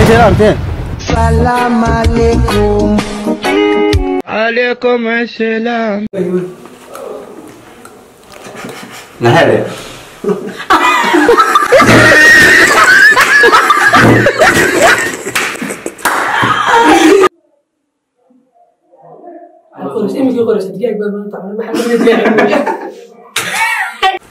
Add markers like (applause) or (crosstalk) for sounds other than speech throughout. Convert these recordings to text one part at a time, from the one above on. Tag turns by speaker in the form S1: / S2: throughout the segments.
S1: inteeda arkeen
S2: عليكم السلام.
S1: Fuuda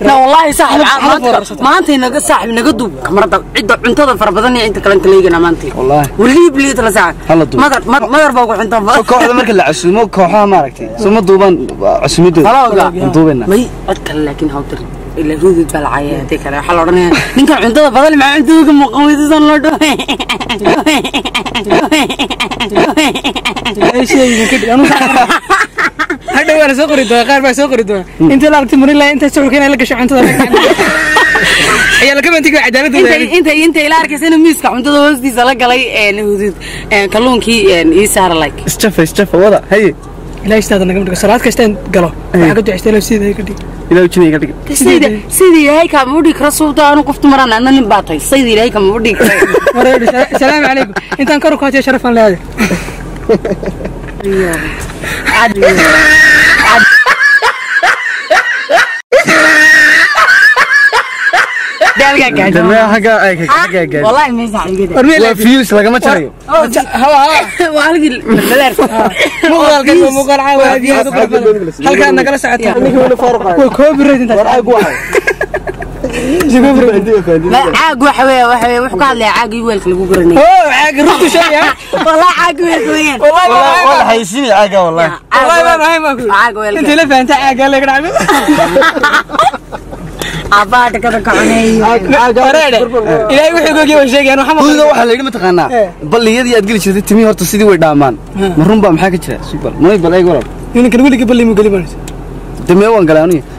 S3: لا والله صاحب ما انت نجا صاحب نجا دوب كمرة عدة عن تذا فر بدن يعني تكلم تلاقي نما أنت. والله. واللي بلي ترى
S1: ساعة.
S3: هلا دوب. ما در
S1: ما ما
S3: يربى وقع عن تذا كوه
S1: هذا مركل عشمو كوه ها ماركتي سمو دوبان عشميدو هلا
S3: والله
S1: دوبنا
S3: ما يأكل لكن هاو تري إلا جود بالعيا تكره حلا رني نك عن تذا بدل ما عن تذا كم قوي تزن لدو إيش يعني loo dhahay
S4: ay sheegin kadib anu hadha waa soo qori doona qaar baa soo qori doona inta la aragtay marila inta soo keenay la gasho cuntada ayaa laga mantiga cadaaladda
S3: inta inta inta ila arkaysa inuu miiska cuntada hoostiisa la galay een hudud een kalluunkii een ii saar like
S1: Isjafa isjafa wada. Haye.
S4: ilaa istaada naga dhigo salaad kasta in galo waxa ka duceystay la sida ay ka dhig
S1: Ilaa jinay ka dhig.
S3: sayda sayda ilaahay kama udhi kara suuda aanu qoftu maraan anna nin baa tahay sayda ilaahay kama udhi kara
S4: wareer salaamu calaykum intaan kor u kaatay sharafan leeyahay
S3: dalga gaajo
S1: Tamee haga ay ka haga gaar.
S3: wallahi ma saxigida
S4: warmeel
S1: Waa fiyus lagama jarayo.
S4: hawa hawa
S3: waa halkii baleer
S4: muuqaalkan waa muuqaal caawa aad iyo
S3: caag waxa weeye waxa weeye wuxuu ka hadlayaa caagii weelka lagu guranay.
S4: Oo caag runtu sheegaya (laughs)
S3: wallahi caag weelka weeyaan
S4: wallahi
S1: Wala haysiin aaga wallahi.
S4: wallahi baan ahay ma ku.
S3: Caag weelka
S4: inta la fahantaa caaga la garaacdo
S3: abaada kada kacaneeyo
S4: wareer ilaahay wuxuu googay waan sheegayaan waxa ma
S1: waxa la yidhi mataqaanaa. Balliyadii aad geli jirtay timi horta sidii way dhaamaan. Ma run baa maxaa ka jira? Super. Manay bal ay walaal.
S4: ninkan weliga balli mu geli maanaysa
S1: Tamee waan galay aniga.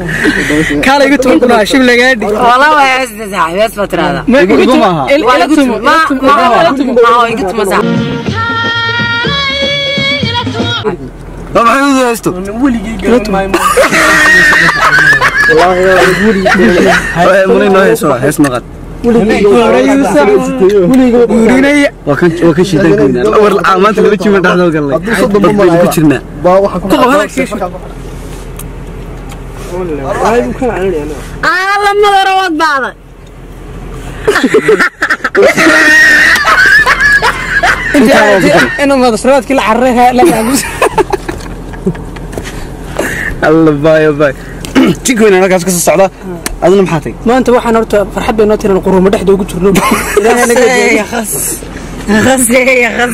S1: mobilkiisa.
S4: muuqaalkayga qaawiliga ma inta la aragtay
S3: علي
S4: انت لا-
S3: يقوتهما
S1: Inteeda arkeen. Inteeda arkeen.
S2: عليكم السلام
S4: muuqaalkayga la qaawil la dhacdo kala igu tumo kuna shib laga dhig
S3: والله ما يسد ساعة بس فترة هذا
S4: ma
S1: Igu- igu maaha.
S3: ما ما ما هو يقوت مساحة
S1: Waa maxay u haysto? Wallahi munay noo hayso hees maqad.
S4: guurinaya
S1: Waa kan waa kan shiidan kuna. War maanta laba jima dhaxdo galay. Dad bay ku jirnaa.
S3: أنا لما ضربت بعض
S4: la maamus
S1: Allah baayo baay. Jinka weyn halkaas ka soo socda. Aduna maxaa tay?
S4: maanta waxaan horta farxad bay noo tiran quruuma dhexda ugu jirno
S3: يا خس خس يا خس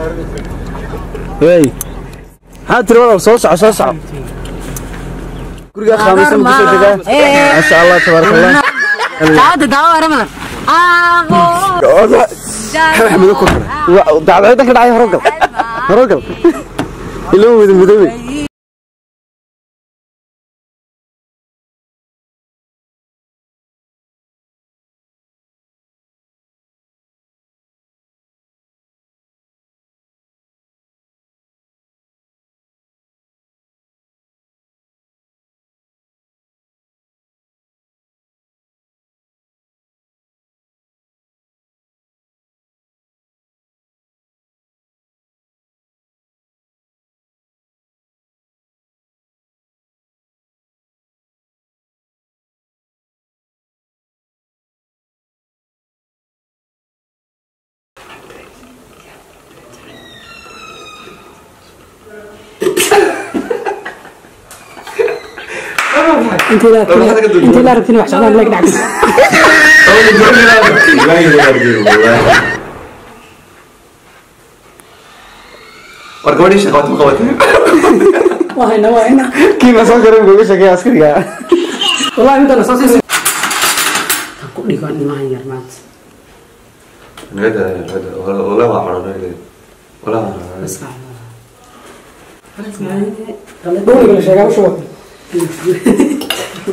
S3: الله
S1: hey maxaa tiri walaal soo soco soo soco guriga khaamaysan ku soo degaa maasha allah tabaaraka allah
S3: daawada daawa ramadan
S1: maxamed ku dacdada ka dhacay horogal horogal ilmo wada midoobay
S4: انت لا انت لا ربتني وحش أنا لك دعك
S5: war gabadhii shaqaad ma qabatay
S4: وهنا وهنا
S1: kii ma soo garan uga sheegay askariga
S4: والله انت أنا صاصي
S3: ku dhigo nimahan yar maanta
S5: nagada nagada wala waa xarano nagada wala
S4: دوري ولا شيء شو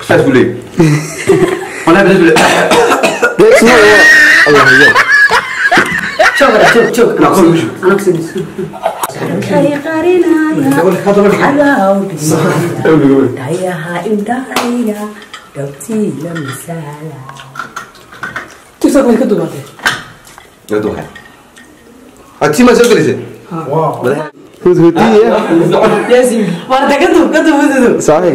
S5: kusaas buu leeyahay wala bas buu leeyahay
S1: deegsmo allah ya
S3: joog joog joog
S5: na qol wishu
S3: anag sidis
S6: dhayaha indhahayga dhabtiila misaala
S4: تكسر من كدو بعد
S5: nagada waxay agtii ma soo gelisay
S1: hudhudiya
S3: warda kadub kadub kadub
S1: صحيح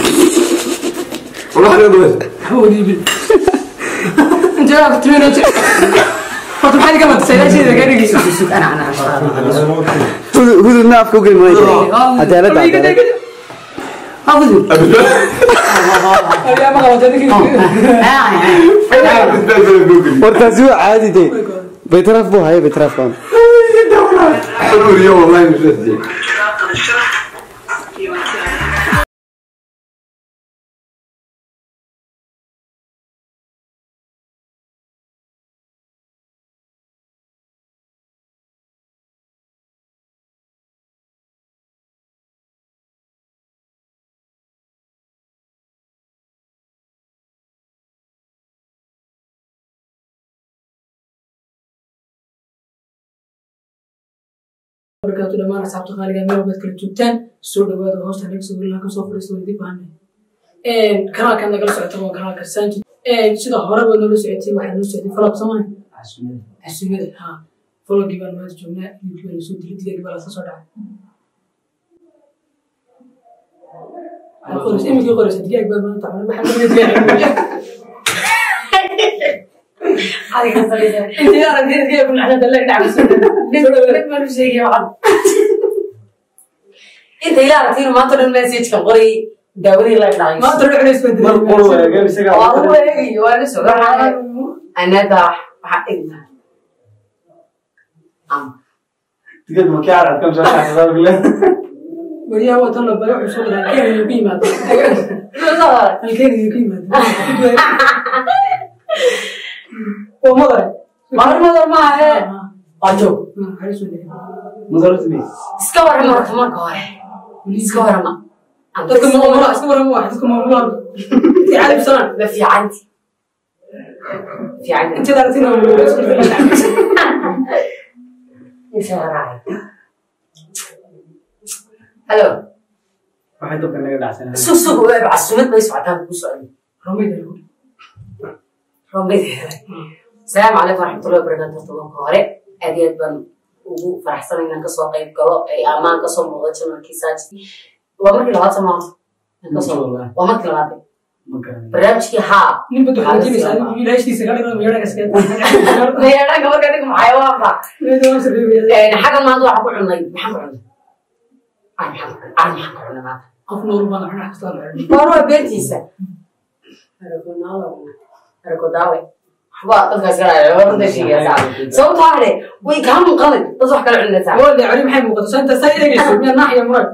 S4: فاطمة حالي كما تسيلا شيء ذا كان يجي
S3: sug ana ana
S1: hudhudna afka u geli maayo cadaalad cadaalad
S3: hawdu
S4: يا ما غلط هذيك
S1: wartaasi waa caadi de baytaraaf buu haya baytaraafkan
S5: xururiyo wallahi nusasdi
S4: barakaatu dhammaan asxaabta qaaliga meel walbaad kala joogtaan. Soo dhawaada hoosta naga soo gelin halkan soo fadhiisto wadi baahane kanaalkan nagala socota waa kanaalka sanji. Sida horeba noola socotay waxaa noo socday falab samayn xasumada ha. Falogii baan maanta joognaa youtube baa la soo dilay digaag baa lasla soo dhacay. Imikii qorisa digaag baa maanta waxaa
S3: inta ilaa aragtiin maanta dhan message-ka qoray daawadii la dhacay
S4: maanta ruux la isbeddelay
S3: waa lagu eegi waa la soo anada waxa dhigta
S4: wariyaha waa tan la bayo wuxuu soo dhahay kenya ku yimaado halkeen ku yimaado waa madare
S3: marmada maahe waa joog
S4: dadka
S3: iska warama horta marka hore iska warama
S4: maamula iska waran waa dadka maamula ti cali bisanaan
S3: ma fiicanti fiicanti
S4: inta dartin
S3: insha Allah halo sug sug waa casumad bay socotaan ku socon rombedeeda asalaamu calaykum waraxmatullahi wabarakaatu hortadanka hore aad iy aad baan ugu faraxsanay inaan ka soo qayb galo ay ammaan ka soo muuqda janalkii saaj waa markii labaad sama? Waa markii labaad barnaamijkii haa xaggan maanta waxa ku cunay maxaan ku cunay maxaan ku cunay maanta
S4: qof
S3: beertiisa aragodaawe waa dadkaas garaayo horanta sheegaya saa sababtoo hadhe way kaamun qalin dad wax kala
S4: celinaysaa wada cali maxay muuqato santa saa eegayso miyaa naaxiya murad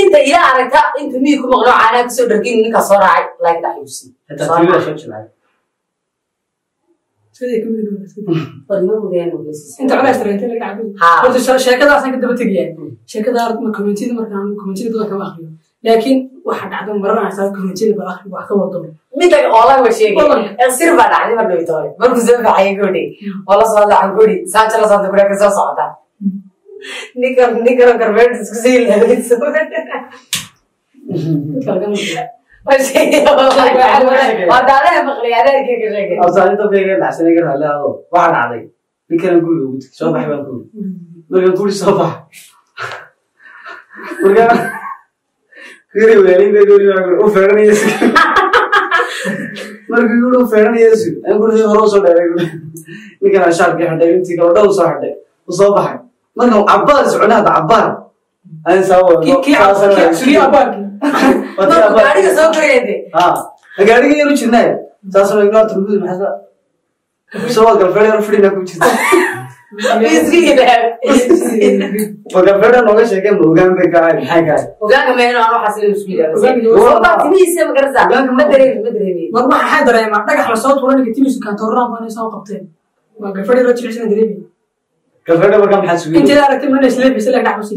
S3: inta ila aragta inta mii ku maqnoo caanaa ka soo dhargin ninkaa soo raacay laakiin dhaxyuusi
S4: sheekadaasaan ka daba tegaya sheekada markaan komentida markaan komentida dadka kama akriyo laakiin waxa dhacda maranaysaa commentida bal akri wax ka wado
S3: midda oola wa sheegay
S4: Wallahi.
S3: ee sir baa dhacday mar dhowto markuu soo baxayay gabadhi oo la socda gabadhi saanta la socda gabadha ka soo socota ninkan ninkan garbeed isku sii leelayso
S4: dadka laga maqlaa
S3: waa sheegay wallahi waa daadaha maqlay adeerkii ka sheegay
S1: absaanintokayga dhacsanay ka raalli ahdo waxaa dhacday ninkanan guriga ugu tegay soo baxay baan guri markaan guri soo baxa markaan guri weelin bay guri u feeranaysu markii guri u feeranaysu aan gurigii hore usoo dheeray guri ninkan shaarkii xidhay intii kale dhow soo xidhay u soo baxay markaan cabbaar socona hadda cabbaar ayan saa
S4: kii kii kii abaarki
S3: markuu gaariga soo gareede
S1: gaariga yar u jirnay saasuna ignoo turmudi maxaa soo galfeed yar fadhina ku jirta waa galfeedha war gabadha nooga sheeke maogaanbay kahay maxay
S3: dhagax la soo
S4: tuura ninka timisu qabteen waa gabadhi la jilicsana dareemi
S1: gabadha marka maxaa sugi
S4: intaad aragtay mana isleefaysa la dhax usi.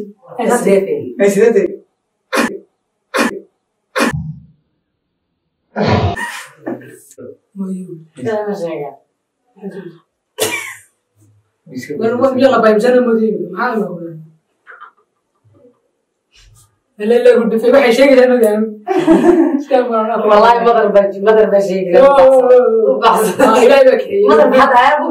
S4: Modiyo maxaa la ogaa hele la gudbay waxay sheegaysaa inuu yahay iska marana
S3: Wallahi madar baa madar baa sheegi u baxsan.
S4: ilaahay baa kiciyey
S3: Madar maxaad ayaa ku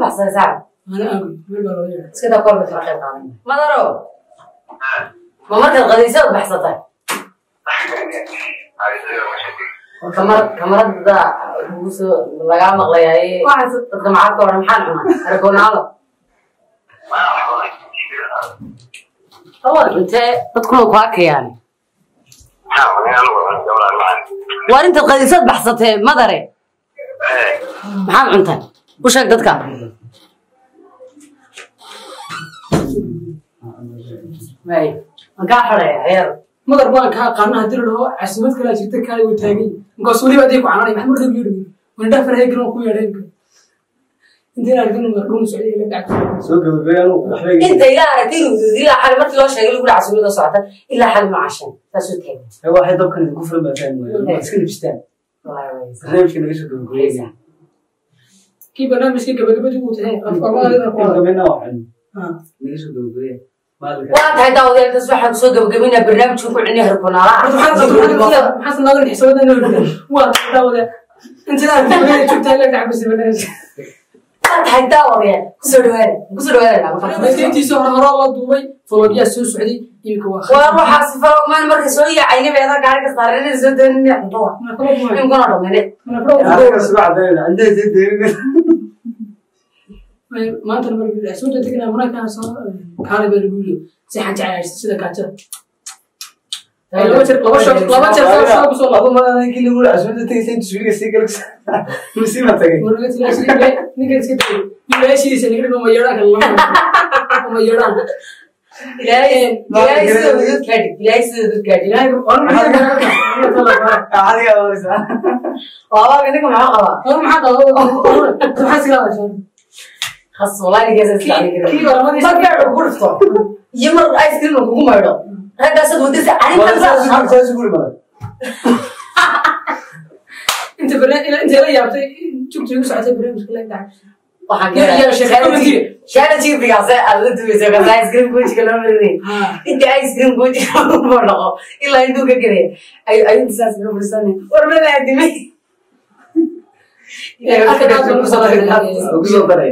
S3: intee dadkuna ku arkayaan. Waa intaad qadaysad baxsatee madare. maxaad cuntay u sheeg dadka. Makaa xidhaya heer.
S4: Madar baan kaa la dhaho casimad kale jirta kaa way taagay. Markaas weliba adii ku cananay maxaa markaa yidhi? Garan ku yeedhay
S3: ilaa markii loo sheegay lagu socota ilaa ma cashan taagay
S1: waxay dabkan furan iska nibstaan barnaamijka naga soo gabagabeeyay
S4: kii barnaamijka uu tahay ku
S1: gabagabeyna naga soo
S4: dhigay waa daawada intii aragtay weli joogtaa la gacbisi barnaamijka
S3: waa tahay daawadeel kusoo dhawaada kusoo dhawaada
S4: barnaamijka intiisa hore hore la duubay folobiyaa soo socday iminka waa
S3: waa ruuxaasi falowmaan marka soo yaacayna beeda gaari ka saaran soo doonina cuntada imkuna dhamine
S1: adiga sugu cadayna andee deedeega
S4: maanta marka soo degna markaa soo kaale baa lagu yiri si xan jacayl sida kaajada laba jeer laba shot laba jeer soo
S3: iyo mar icecream kugu maydho raggaasad wadasa
S4: inta la yaabtay jugtii ku socotay barnaamijka lagdaca
S3: shaana jibigaase aad la dubayso kasa ice cream gojiga loo marinay. Inta ice cream gojiga lagu bordhaqo ilaa intuu ka gelaya ayunta saas (laughs) ka bursane war mala adimay
S1: ku soo daray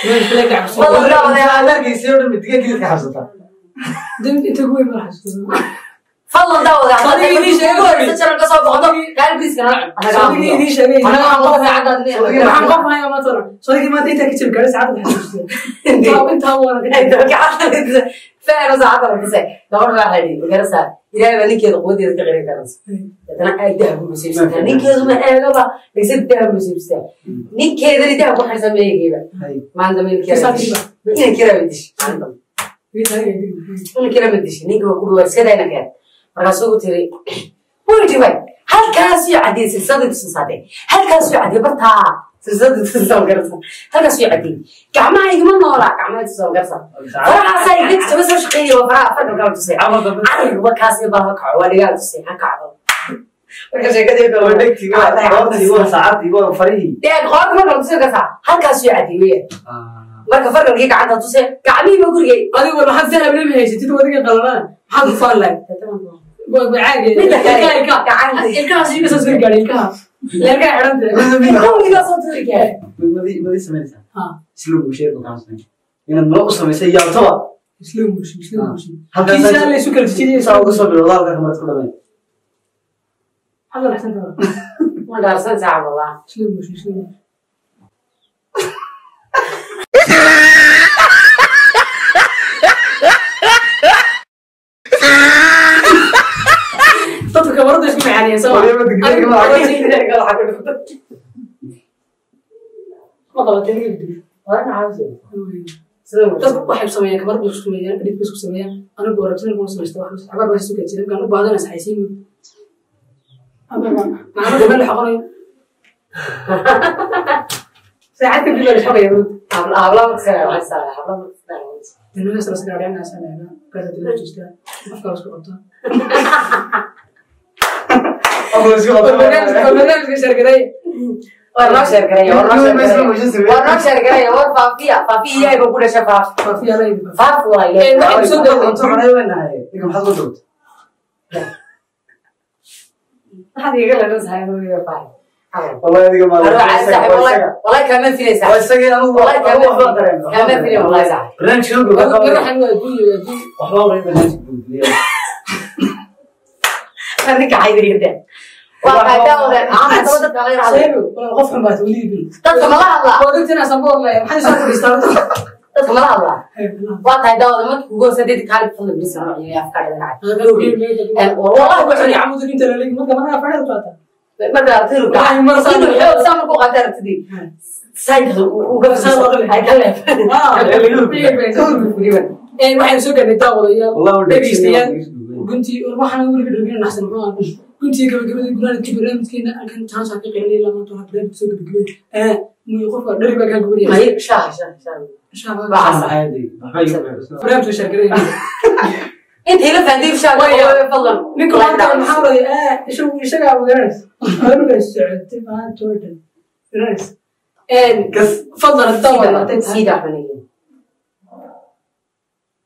S4: anaga shibla ka dhigay sanaga digaag aan ma dadka meel kale ka cabso
S3: Wallahi daawadeer
S1: adarkiisii oo dhan midiga gididka xabsata
S4: dib inta ku weyn ma xasuusto
S3: fadlan daawada
S4: Sadiq idin sheegay.
S3: jaran ka soo boqdo kaalbiiska
S4: sadiq idin sheegay
S3: anaga aan qof cadad
S4: waxaan qof hayo ma tara sadiq ma inta ka jib gaari saacad xasuusto inta inta waan ka
S3: فعلا ساعات أنا بس دور بقى هذه وجرسا إلى ما نيجي القوة اللي تقري كرنس أنا أيده بمسيبستا نيجي زما أجابا بس ده بمسيبستا نيجي هذا اللي ده بحر زمان يجي ما عندهم. من كذا إيه كذا بديش عندهم أنا كذا بديش نيجي وكل ورسة ده أنا كذا راسو تري. ويجي وين هل كان سوي عدي سلسلة سلسلة هل كان سوي عدي برتا سلسلة كعما يجمع كعما say geedka kama soo shaqeynaya waa faraha farka kala tusay calayga wakaasi baa ha kaco waa dhigaa tusay ha kacdo marka sheekadii kale waa
S1: dhegtii waa qoortii waa saacadii waa farihii
S3: dee qoorta marka la tusay kartaa halkaas yoo cadiiweya marka farkalkii gacanta tusay gacmihii ba gurigay
S4: adigu wala xad dahab lama haysatid wadiga qalanaan maxaad u faan lahayd waa caage
S3: Midda kale,
S4: ilkaha
S3: gacanta.
S4: ilkaha sii kasoo soo gaadhay ilkaha leerkaa xidhan
S3: kawligaa soo turi kare
S1: madi madi samaysaa
S4: ha
S1: isla bulsheed baan samay inaad nala u samaysay yaabtaba
S4: slow motion slow motion
S1: halkaas
S4: kiisa la isu kala jijinaysa
S1: saa uga soo bilowda halkaa kamarad ku dhamay
S4: xagga laxsan tahay
S3: ma dhaarsan saaca wallah
S4: slow motion أنا أنا أنا ساعات كبيرة الحبيب.
S3: أبلغ أبلغ سلام سلام أبلغ
S4: سلام. تنو نسر سكر علينا سلام. كذا تنو تجسته. أفكار سكر أنت. Shargaday
S3: war noo sheer garaya war noo sheer garaya war noo sheer garaya war faafiya faafiya ilaahay baa ku dhashay faaf
S4: faafiya la yidhi
S3: faaf waa
S4: Eh,
S3: ilaahay
S4: waxay soo dhow-
S3: maxaad iga lalasahay hooyo faaf
S1: والله adiga ma
S3: والله في
S1: waa
S3: لسه
S1: isagii anigu
S3: والله
S1: waxba dareemo
S3: كمان في والله صح
S1: barnaamijka ugu
S4: waxaan waa adduunya waa adduunya
S1: waxba waa
S4: wala qof xun baad weli
S3: تدخل ما الله
S4: oo dadkina sanboor leh maxay soo fadhiistaa
S3: تدخل ما الله وقاعد داود ما تقول سديد كان في البيس أنا يعني افكار أنا والله بحني
S4: camudu inta la leegi marka manaha fadhida qaata مرة
S3: كان
S4: صار-
S3: حلو سامر كو قدر تدي سايكل وقف
S4: صار-
S3: هاي كلف
S4: een waxaan soo gaadhay daawadayaal
S1: والله
S4: dhegeystayaal وكنتي أرباحنا قبل كده بينا نحسن
S3: ما
S4: أعرف إيش كنتي قبل قبل
S3: كنا نتكلم لما تكلم أنا
S1: كنت تانس على كده ليلا ما
S3: تروح تبدأ تسوق بقى إيه
S4: مو يخوف ولا
S1: يبغى كده قبل يعني شاه شاه
S4: شاه شاه بعد بعد
S1: عادي.
S4: أيوة، فهمت (laughs) وش آه، أقول أنت هلا فندي في شاه ويا فلا نكون عندنا محاولة إيه شو إيش أنا أبغى رأس. أنا
S3: بس
S4: سعد
S3: ما تودن. رأس. إيه فضل الثور سيدا حنين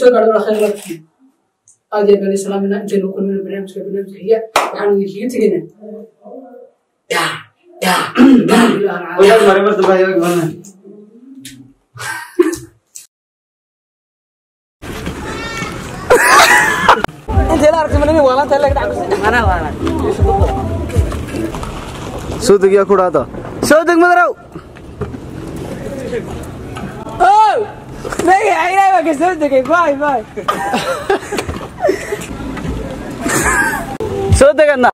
S4: soo gaadho khayraadkii aad iyo baan islaamina intaanu kulmina barnaamijka barnaamijka xiga waxaanu idinkaga tegaynaa
S1: soo deg yaa ku dhaada soo deg madarow Oh!
S4: Magaca ilaah baa ka soo degay bye bye soo degadna